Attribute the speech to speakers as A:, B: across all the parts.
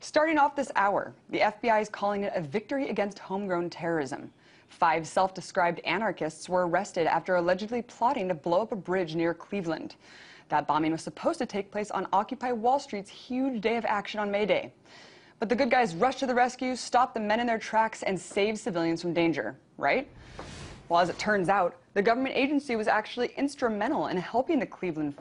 A: Starting off this hour, the FBI is calling it a victory against homegrown terrorism. Five self described anarchists were arrested after allegedly plotting to blow up a bridge near Cleveland. That bombing was supposed to take place on Occupy Wall Street's huge day of action on May Day. But the good guys rushed to the rescue, stopped the men in their tracks, and saved civilians from danger, right? Well, as it turns out, the government agency was actually instrumental in helping the Cleveland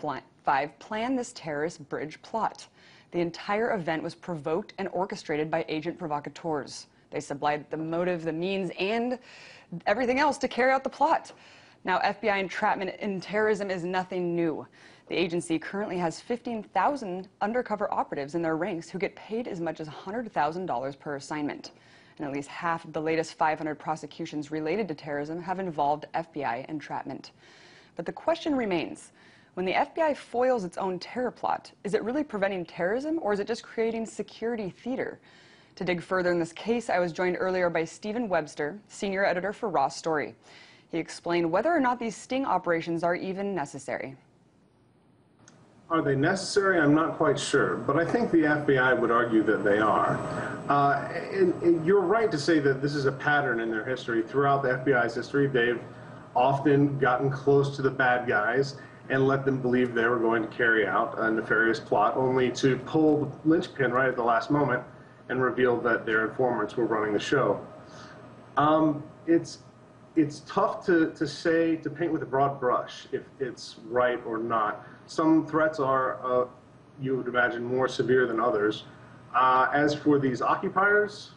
A: Five plan this terrorist bridge plot. The entire event was provoked and orchestrated by agent provocateurs. They supplied the motive, the means, and everything else to carry out the plot. Now, FBI entrapment in terrorism is nothing new. The agency currently has 15,000 undercover operatives in their ranks who get paid as much as $100,000 per assignment. And at least half of the latest 500 prosecutions related to terrorism have involved FBI entrapment. But the question remains when the FBI foils its own terror plot, is it really preventing terrorism or is it just creating security theater? To dig further in this case, I was joined earlier by Stephen Webster, senior editor for Raw Story. He explained whether or not these sting operations are even necessary.
B: Are they necessary? I'm not quite sure, but I think the FBI would argue that they are. Uh, and, and you're right to say that this is a pattern in their history. Throughout the FBI's history, they've often gotten close to the bad guys and let them believe they were going to carry out a nefarious plot, only to pull the linchpin right at the last moment and reveal that their informants were running the show. Um, it's it's tough to, to say to paint with a broad brush if it's right or not. Some threats are, uh, you would imagine, more severe than others. Uh, as for these occupiers,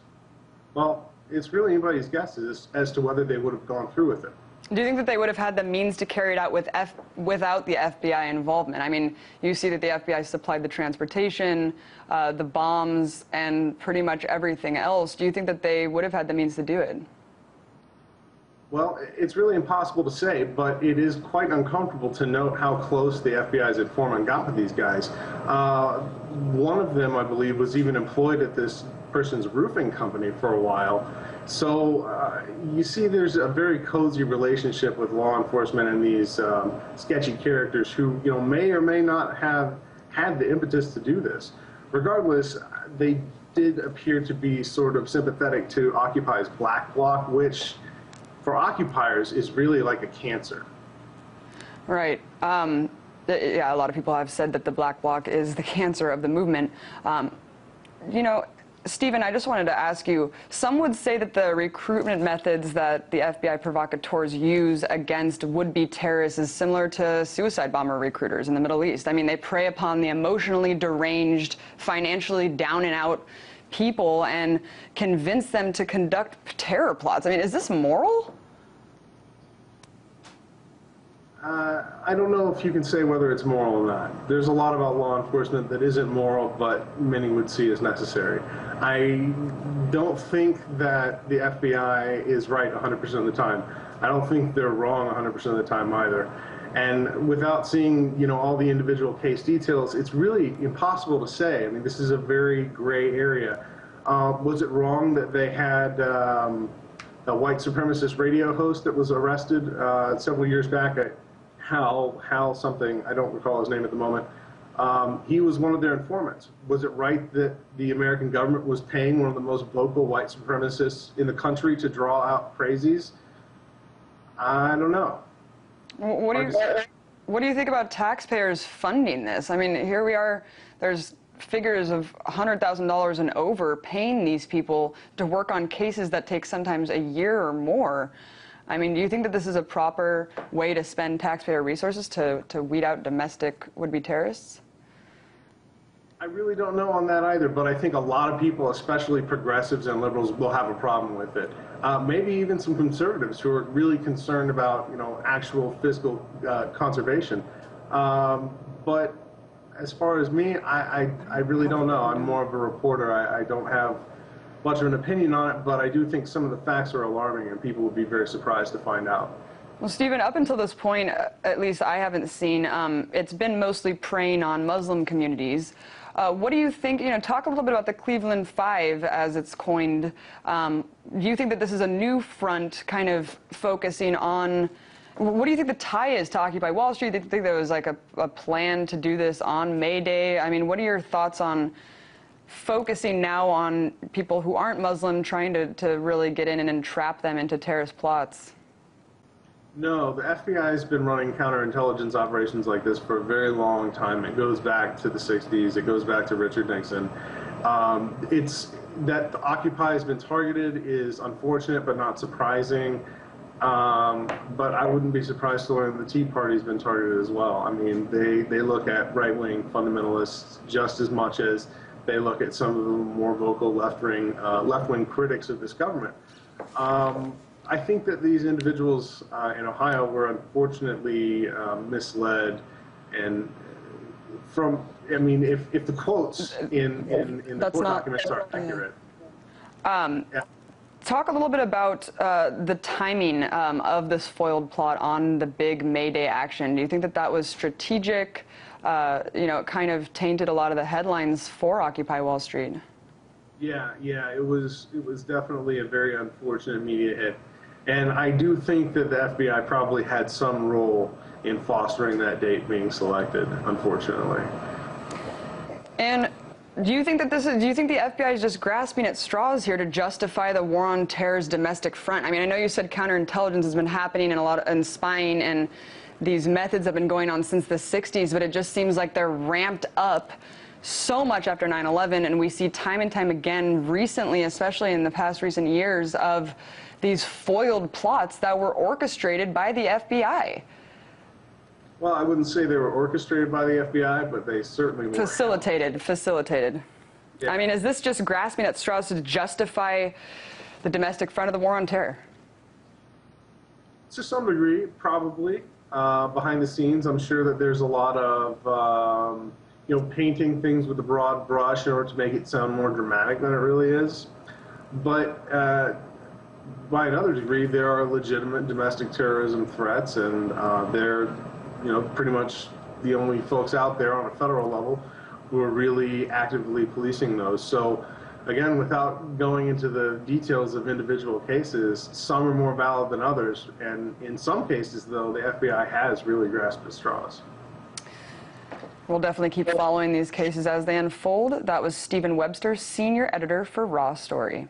B: well, it's really anybody's guess as, as to whether they would have gone through with it.
A: Do you think that they would have had the means to carry it out with F without the FBI involvement? I mean, you see that the FBI supplied the transportation, uh, the bombs, and pretty much everything else. Do you think that they would have had the means to do it?
B: Well, it's really impossible to say, but it is quite uncomfortable to note how close the FBI's informant got with these guys. Uh, one of them, I believe, was even employed at this person's roofing company for a while. So uh, you see, there's a very cozy relationship with law enforcement and these um, sketchy characters who, you know, may or may not have had the impetus to do this. Regardless, they did appear to be sort of sympathetic to Occupy's black bloc, which for occupiers is really like a cancer.
A: Right. Um, yeah, a lot of people have said that the black bloc is the cancer of the movement. Um, you know, Stephen, I just wanted to ask you some would say that the recruitment methods that the FBI provocateurs use against would be terrorists is similar to suicide bomber recruiters in the Middle East. I mean, they prey upon the emotionally deranged, financially down and out people and convince them to conduct terror plots. I mean, is this moral?
B: Uh, I don't know if you can say whether it's moral or not. There's a lot about law enforcement that isn't moral, but many would see as necessary. I don't think that the FBI is right 100% of the time. I don't think they're wrong 100% of the time either. And without seeing, you know, all the individual case details, it's really impossible to say. I mean, this is a very gray area. Uh, was it wrong that they had um, a white supremacist radio host that was arrested uh, several years back? I, Hal, Hal something, I don't recall his name at the moment. Um, he was one of their informants. Was it right that the American government was paying one of the most vocal white supremacists in the country to draw out crazies? I don't know.
A: What do you what do you think about taxpayers funding this? I mean, here we are. There's figures of $100,000 and over paying these people to work on cases that take sometimes a year or more. I mean, do you think that this is a proper way to spend taxpayer resources to, to weed out domestic would-be terrorists?
B: I really don't know on that either, but I think a lot of people, especially progressives and liberals, will have a problem with it. Uh, maybe even some conservatives who are really concerned about, you know, actual fiscal uh, conservation. Um, but as far as me, I, I, I, really don't know. I'm more of a reporter. I, I don't have much of an opinion on it, but I do think some of the facts are alarming, and people would be very surprised to find out.
A: Well, Stephen, up until this point, uh, at least I haven't seen, um, it's been mostly preying on Muslim communities. Uh, what do you think? You know, talk a little bit about the Cleveland Five, as it's coined. Um, do you think that this is a new front, kind of focusing on? What do you think the tie is to Occupy Wall Street? Do you think there was like a, a plan to do this on May Day? I mean, what are your thoughts on focusing now on people who aren't Muslim, trying to, to really get in and entrap them into terrorist plots?
B: No, the FBI has been running counterintelligence operations like this for a very long time. It goes back to the 60s. It goes back to Richard Nixon. Um, it's that Occupy has been targeted is unfortunate, but not surprising. Um, but I wouldn't be surprised to learn the Tea Party's been targeted as well. I mean, they, they look at right-wing fundamentalists just as much as they look at some of the more vocal left-wing uh, left-wing critics of this government. Um, I think that these individuals uh, in Ohio were unfortunately uh, misled, and from I mean, if, if the quotes in in, in the
A: That's
B: court
A: not-
B: documents are accurate,
A: Um,
B: yeah.
A: Talk a little bit about uh, the timing um, of this foiled plot on the big May Day action. Do you think that that was strategic? Uh, you know, it kind of tainted a lot of the headlines for Occupy Wall Street.
B: Yeah, yeah, it was it was definitely a very unfortunate media hit, and I do think that the FBI probably had some role in fostering that date being selected. Unfortunately,
A: And do you think that this is, do you think the FBI is just grasping at straws here to justify the war on terror's domestic front? I mean, I know you said counterintelligence has been happening and a lot of, spying and these methods have been going on since the 60s, but it just seems like they're ramped up so much after 9/11 and we see time and time again recently, especially in the past recent years of these foiled plots that were orchestrated by the FBI,
B: well, I wouldn't say they were orchestrated by the FBI, but they certainly were.
A: facilitated, facilitated.
B: Yeah.
A: I mean, is this just grasping at straws to justify the domestic front of the war on terror?
B: To some degree, probably. Uh, behind the scenes, I'm sure that there's a lot of, um, you know, painting things with a broad brush in order to make it sound more dramatic than it really is. But uh, by another degree, there are legitimate domestic terrorism threats, and uh, they're, you know, pretty much the only folks out there on a federal level who are really actively policing those. So, again, without going into the details of individual cases, some are more valid than others, and in some cases, though, the FBI has really grasped at straws.
A: We'll definitely keep following these cases as they unfold. That was Stephen Webster, senior editor for Raw Story.